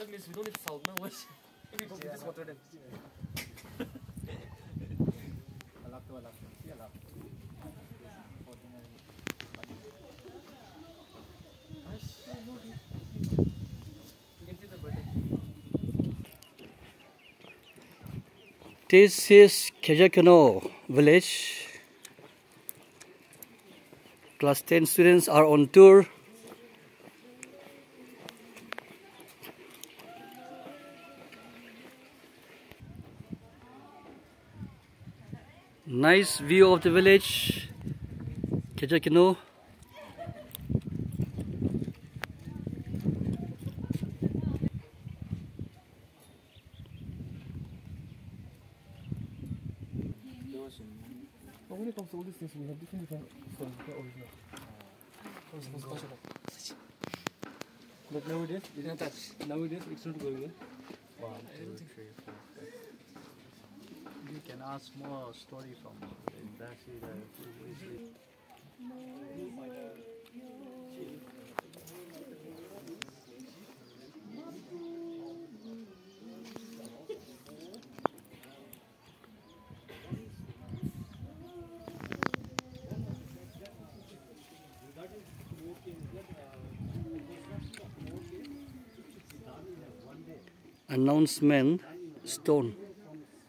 That means we don't need salt now. This is Khezhakeno village. Class 10 students are on tour. Nice view of the village. Khezhakeno. But when it comes to all these things, we have different different stories. They're original. Oh, supposed to touch it. But nowadays, you didn't touch. Nowadays, it's not going in. One, two, three, four, five. Can ask more story from announcement stone.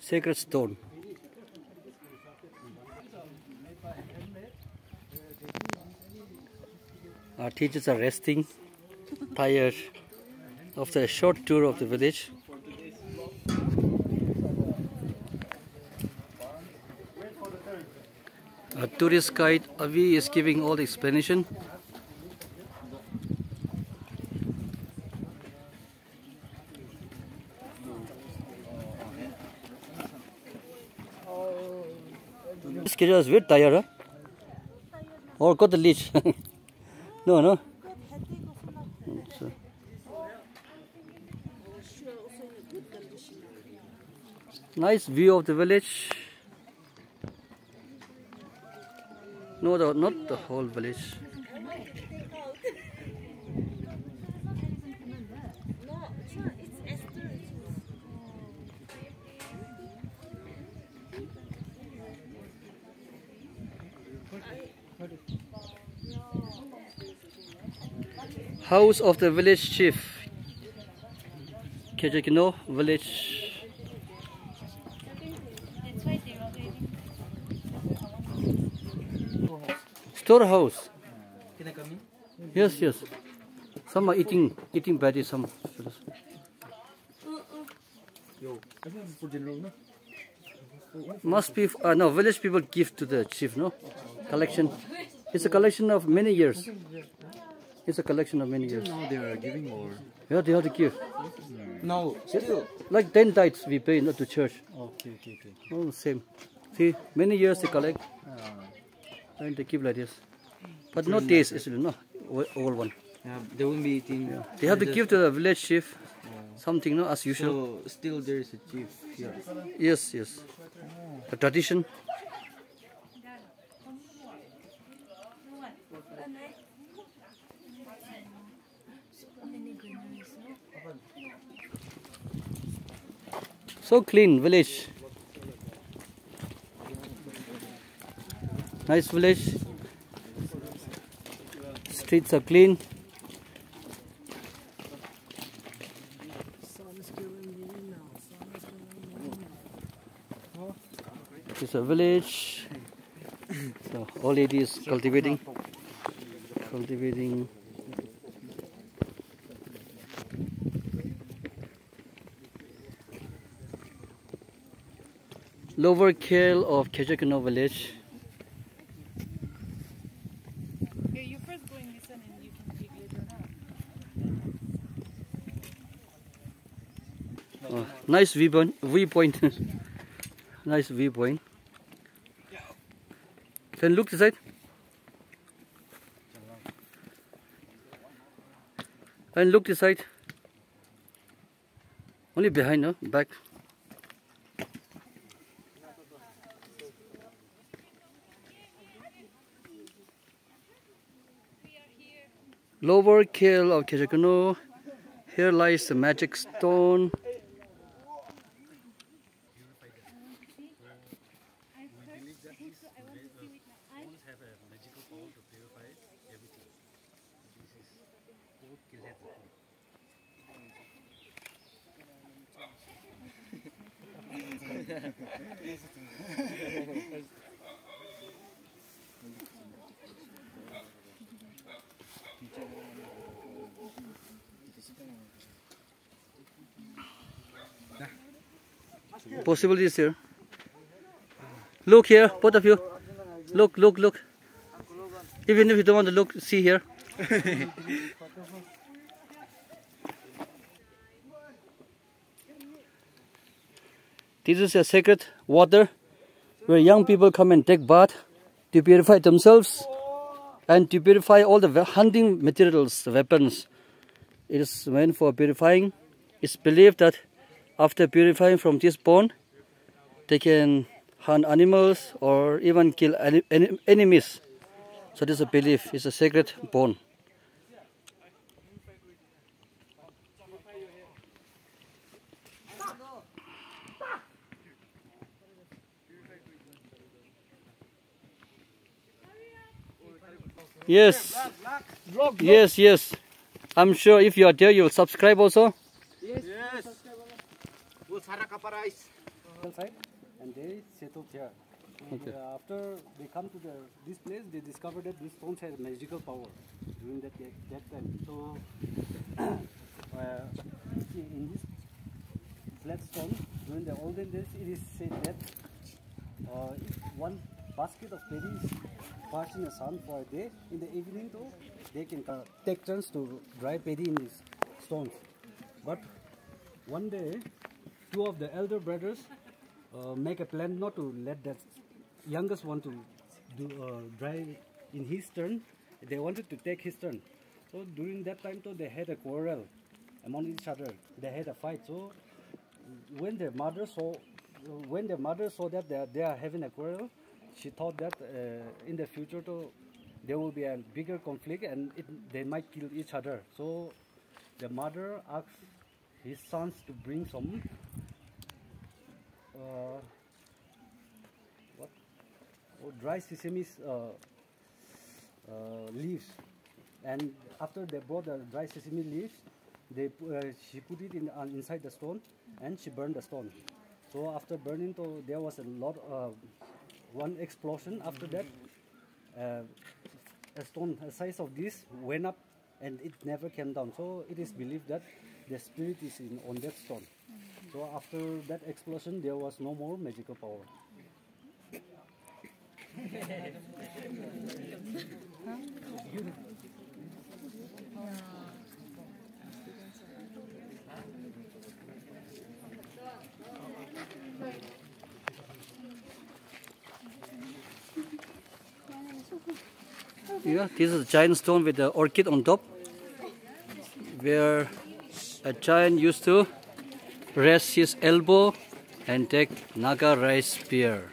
Sacred stone teachers are resting tired after a short tour of the village a tourist guide avi is giving all the explanation This kid is very tired, huh? Or got the leash? no, no. Nice view of the village. No, the, not the whole village. House of the village chief. Khezhakeno village. Storehouse. Can I come in? Yes, yes. Some are eating, eating veggies. Some. Must be. Uh, no, village people give to the chief. No, collection. It's a collection of many years. It's a collection of many years. Now they are giving or Yeah, they have to give. No, still. Like ten tithes we pay not to church. okay, okay, okay. All the same. See, many years they collect Uh, and they keep like this. But no taste, actually, no. Old one. Yeah, they won't be eating. Yeah. They have to give to the village chief something, no, as usual. So, still there is a chief here. Yes, yes. A tradition. So clean village. Nice village. Streets are clean. It's a village. So all ladies cultivating, cultivating. Lower Khel of Khezhakeno village. Okay, you first go in this one and you can take later. Oh, nice viewpoint. Viewpoint. nice viewpoint. Then look this side. And look this side. Only behind, no? Back. Lower Khel of Khezhakeno Here lies the magic stone. have a magical power to purify everything. This is old Kilhet. Possibilities here. Look here, both of you. Look, look, look. Even if you don't want to look, see here. this is a sacred water where young people come and take bath to purify themselves and to purify all the hunting materials, weapons. It is meant for purifying. It's believed that after purifying from this bone, they can hunt animals or even kill enemies. So this is a belief. It's a sacred bone. Yes. Yes, yes. I'm sure if you are there, you will subscribe also. side and they settled here. And, Okay. uh, after they come to the, this place, they discovered that these stones had magical power during that, that time. So, uh, in this flat stone, during the olden days, it is said that uh, one basket of paddy is passed in the sun for a day, in the evening though, they can take turns to dry paddy in these stones. But one day, two of the elder brothers uh, make a plan not to let that youngest one to do uh, dry in his turn. They wanted to take his turn. So during that time, though, they had a quarrel among each other. They had a fight. So when their mother saw, when their mother saw that they are, they are having a quarrel, she thought that uh, in the future, though, there will be a bigger conflict and it, they might kill each other. So the mother asked his sons to bring some uh, what oh, dry sesame uh, uh, leaves. And after they brought the dry sesame leaves they uh, she put it in inside the stone and she burned the stone. So after burning there was a lot uh, one explosion after that. A stone a size of this went up and it never came down. So it is believed that the spirit is in on that stone so after that explosion, there was no more magical power. Yeah, this is a giant stone with the orchid on top, where a giant used to rest his elbow and take Naga rice spear.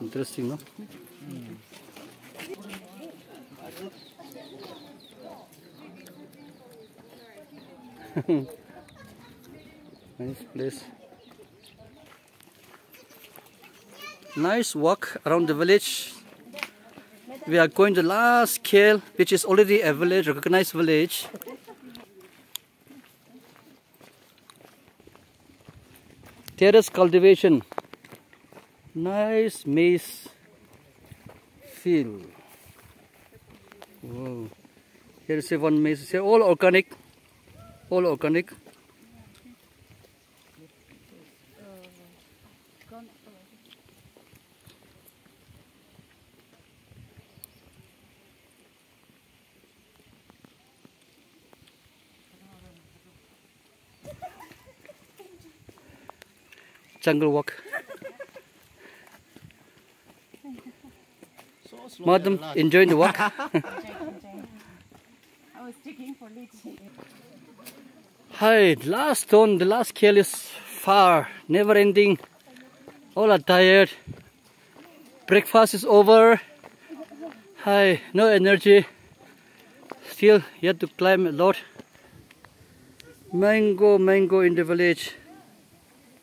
Interesting, no? nice place. Nice walk around the village. We are going to last scale, which is already a village, recognized village. Terrace cultivation. Nice maize field. Wow. Here is one maize. Here all organic. All organic. Jungle walk. Madam, enjoying the walk. I was checking for. Hi, last stone, the last khel is far, never ending. All are tired. Breakfast is over. Hi, no energy. Still yet to climb a lot. Mango, mango in the village.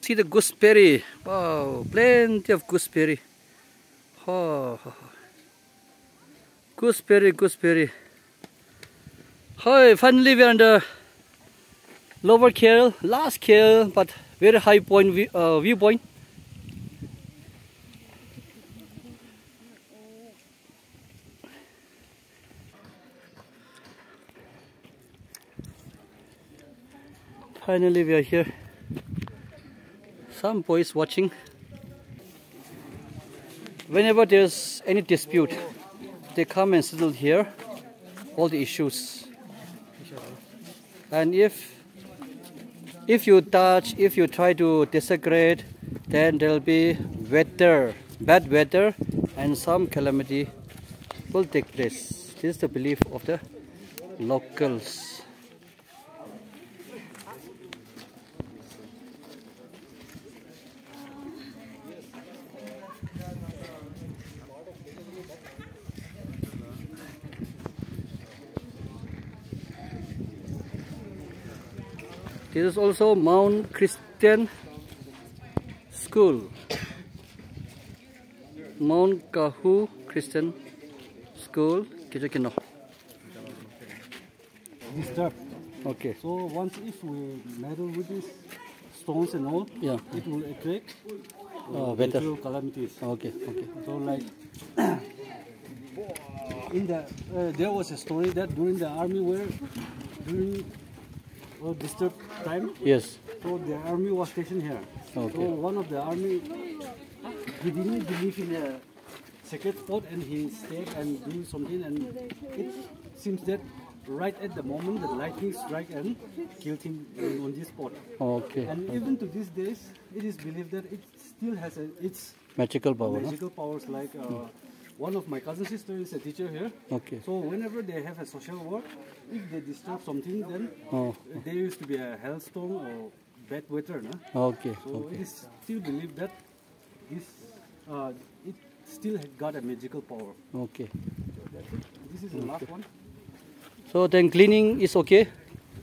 See the gooseberry. Wow, plenty of gooseberry. Oh. Gooseberry, gooseberry. Hi, finally we are on the lower khel, last khel, but very high point view, uh, viewpoint. Finally we are here. Some boys watching. Whenever there's any dispute, they come and settle here all the issues. And if if you touch, if you try to disagree, then there'll be weather, bad weather, and some calamity will take place. This is the belief of the locals. This is also Mount Christian School. Mount Kahu Christian School, Khezhakeno. Disturbed. Okay. So once if we meddle with these stones and all, Yeah. it will attract Oh, uh, better. natural calamities. Okay. Okay. So like in the uh, there was a story that during the army where during uh, disturbed time, Yes. so the army was stationed here. Okay. So one of the army he didn't believe in the secret spot and he stayed and do something and it seems that right at the moment the lightning strike and killed him on this spot. Okay. And even to these days, it is believed that it still has a, its Magical power. magical powers. Like uh, one of my cousin sister is a teacher here. Okay. So whenever they have a social work, if they disturb something, then Oh. there used to be a hailstorm or bad weather. No? Okay. So Okay. it is still believed that this uh, it still got a magical power. Okay. This is the last one. So then cleaning is okay.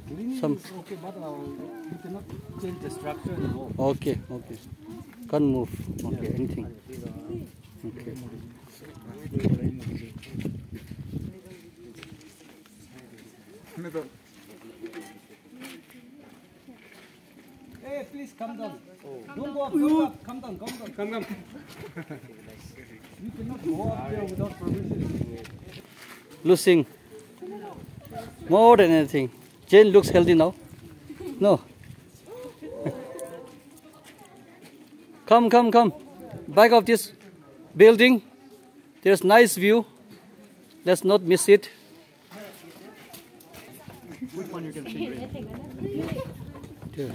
Cleaning Some- is okay, but uh, you cannot change the structure and all. Okay. Okay. Can't move. Okay. Anything. Okay. Hey, please come down. Oh. Don't go up, don't go up. Come down, come down. Come, come. you cannot go up there without permission. Losing more than anything. Jane looks healthy now. No. come, come, come. Back of this building. There's nice view. Let's not miss it. There.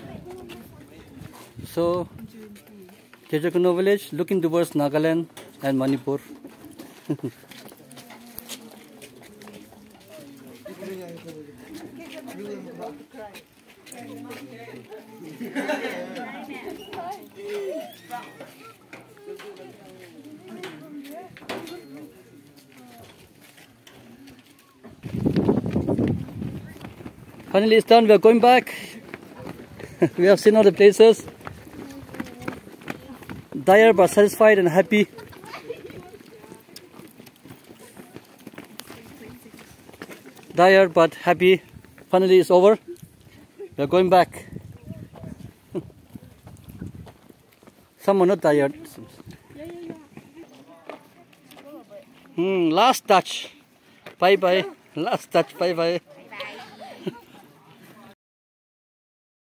So, Khezhakeno village looking towards Nagaland and Manipur. Finally, it's done. We are going back. we have seen all the places. Dire but satisfied and happy. Dire but happy. Finally, it's over. We are going back. Some are not tired. Hmm, last touch. Bye bye. Last touch. Bye bye.